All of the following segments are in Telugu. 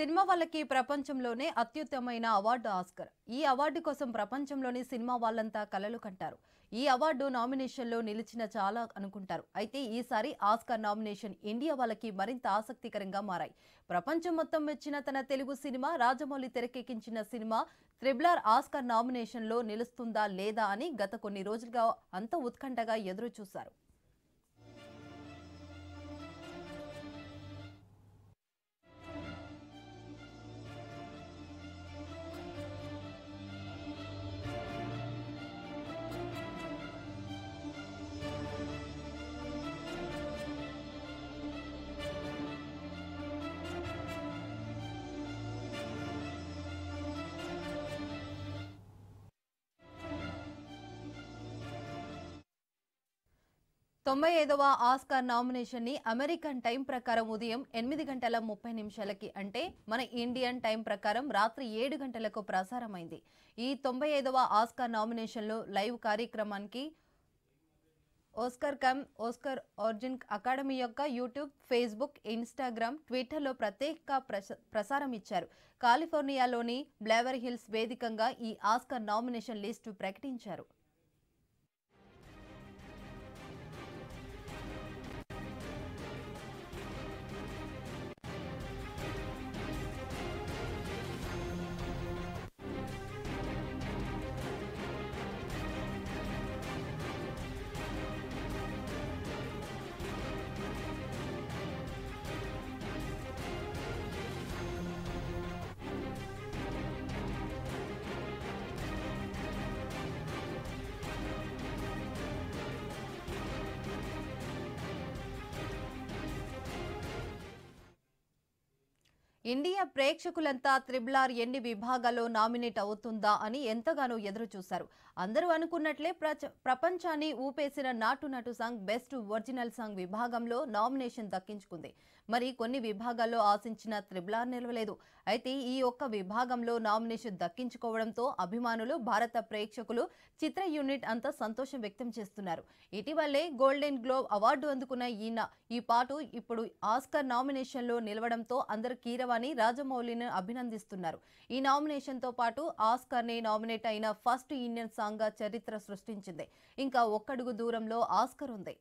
సినిమా వాళ్ళకి ప్రపంచంలోనే అత్యుత్తమైన అవార్డు ఆస్కర్. ఈ అవార్డు కోసం ప్రపంచంలోని సినిమా వాళ్ళంతా కలలు కంటారు. ఈ అవార్డు నామినేషన్లో నిలిచిన చాలా అనుకుంటారు. అయితే ఈసారి ఆస్కర్ నామినేషన్ ఇండియా వాళ్ళకి మరింత ఆసక్తికరంగా మారాయి. ప్రపంచం మొత్తం మెచ్చిన తన తెలుగు సినిమా రాజమౌళి తెరకెక్కించిన సినిమా త్రిబ్లర్ ఆస్కర్ నామినేషన్లో నిలుస్తుందా లేదా అని గత కొన్ని రోజులుగా అంత ఉత్కంఠగా ఎదురు చూశారు తొంభై ఐదవ ఆస్కార్ నామినేషన్ని అమెరికన్ టైం ప్రకారం ఉదయం ఎనిమిది గంటల ముప్పై నిమిషాలకి అంటే మన ఇండియన్ టైం ప్రకారం రాత్రి ఏడు గంటలకు ప్రసారమైంది. ఈ తొంభై ఐదవ ఆస్కార్ నామినేషన్లో లైవ్ కార్యక్రమానికి ఓస్కర్ కమ్ ఓస్కర్ ఆర్జిన్ అకాడమీ యొక్క యూట్యూబ్ ఫేస్బుక్ ఇన్స్టాగ్రామ్ ట్విట్టర్లో ప్రత్యేక ప్రస- ప్రసారం ఇచ్చారు. కాలిఫోర్నియాలోని బ్లేవర్ హిల్స్ వేదికగా ఈ ఆస్కర్ నామినేషన్ లిస్టు ప్రకటించారు. ఇండియా ప్రేక్షకులంతా త్రిబులార్ ఎన్ని విభాగాల్లో నామినేట్ అవుతుందా అని ఎంతగానో ఎదురు చూశారు అందరూ అనుకున్నట్లే ప్రచ- ప్రపంచాన్ని ఊపేసిన Naatu Naatu song best original song విభాగంలో నామినేషన్ దక్కించుకుంది. మరి కొన్ని విభాగాల్లో ఆశించిన త్రిబులార్ నిలవలేదు. అయితే ఈ ఒక్క విభాగంలో నామినేషన్ దక్కించుకోవడంతో అభిమానులు భారత ప్రేక్షకులు చిత్ర యూనిట్ అంతా సంతోషం వ్యక్తం చేస్తున్నారు. ఇటీవలే గోల్డెన్ గ్లోబ్ అవార్డు అందుకున్న ఈయన ఈ పాటు ఇప్పుడు ఆస్కర్ నామినేషన్లో నిలవడంతో అందరు కీరవాణి రాజమౌళిని అభినందిస్తున్నారు. ఈ నామినేషన్తో పాటు ఆస్కర్ని నామినేట్ అయిన ఫస్ట్ ఇండియన్ సాంగ్గా చరిత్ర సృష్టించింది. ఇంకా ఒక్కడుగు దూరంలో ఆస్కర్ ఉంది.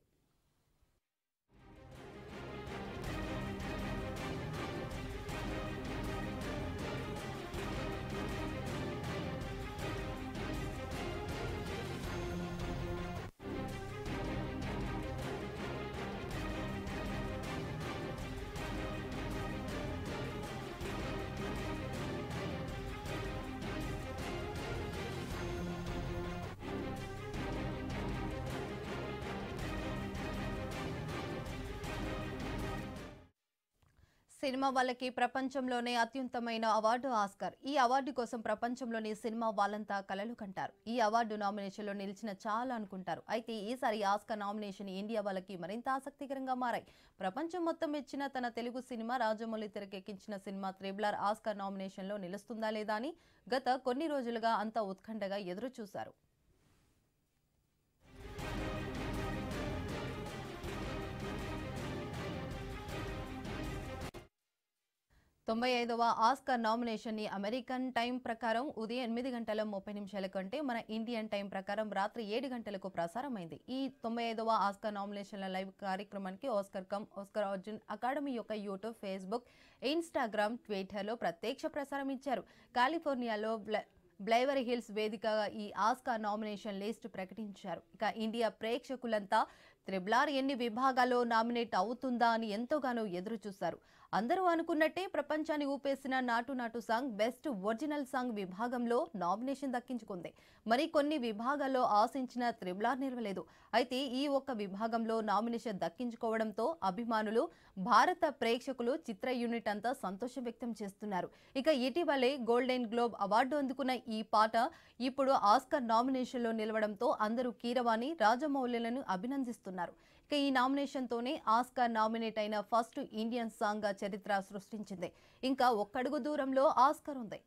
సినిమా వాళ్ళకి ప్రపంచంలోనే అత్యుత్తమైన అవార్డు ఆస్కర్. ఈ అవార్డు కోసం ప్రపంచంలోని సినిమా వాళ్ళంతా కలలు కంటారు. ఈ అవార్డు నామినేషన్లో నిలిచిన చాలా అనుకుంటారు. అయితే ఈసారి ఆస్కర్ నామినేషన్ ఇండియా వాళ్ళకి మరింత ఆసక్తికరంగా మారాయి. ప్రపంచం మొత్తం ఇచ్చిన తన తెలుగు సినిమా రాజమౌళి తెరకెక్కించిన సినిమా త్రిబులర్ ఆస్కర్ నామినేషన్లో నిలుస్తుందా లేదా అని గత కొన్ని రోజులుగా అంతా ఉత్కంఠగా ఎదురు చూశారు తొంభై ఐదవ ఆస్కార్ నామినేషన్ని అమెరికన్ టైం ప్రకారం ఉదయం ఎనిమిది గంటల ముప్పై నిమిషాల కంటే మన ఇండియన్ టైం ప్రకారం రాత్రి ఏడు గంటలకు ప్రసారమైంది. ఈ తొంభై ఐదవ ఆస్కార్ నామినేషన్ల లైవ్ కార్యక్రమానికి Oscar com Oscar Arjun academy యొక్క యూట్యూబ్ ఫేస్బుక్ ఇన్స్టాగ్రామ్ ట్విట్టర్లో ప్రత్యక్ష ప్రసారం ఇచ్చారు. కాలిఫోర్నియాలో బ్ల- బ్లైవర్ హిల్స్ వేదికగా ఈ ఆస్కార్ నామినేషన్ లిస్ట్ ప్రకటించారు. ఇక ఇండియా ప్రేక్షకులంతా త్రిబ్లార్ ఎన్ని విభాగాల్లో నామినేట్ అవుతుందా అని ఎంతోగానో ఎదురు చూశారు అందరూ అనుకున్నట్టే ప్రపంచాన్ని ఊపేసిన Naatu Naatu song best original song విభాగంలో నామినేషన్ దక్కించుకుంది. మరి కొన్ని విభాగాల్లో ఆశించిన త్రిబులార్ నిలవలేదు. అయితే ఈ ఒక్క విభాగంలో నామినేషన్ దక్కించుకోవడంతో అభిమానులు భారత ప్రేక్షకులు చిత్ర యూనిట్ అంతా సంతోషం వ్యక్తం చేస్తున్నారు. ఇక ఇటీవలే గోల్డెన్ గ్లోబ్ అవార్డు అందుకున్న ఈ పాట ఇప్పుడు ఆస్కర్ నామినేషన్లో నిలవడంతో అందరూ కీరవాణి రాజమౌళిలను అభినందిస్తున్నారు. ఇక ఈ నామినేషన్తోనే ఆస్కార్ నామినేట్ అయిన ఫస్ట్ ఇండియన్ సాంగ్గా చరిత్ర సృష్టించింది. ఇంకా ఒక్కడుగు దూరంలో ఆస్కర్ ఉంది.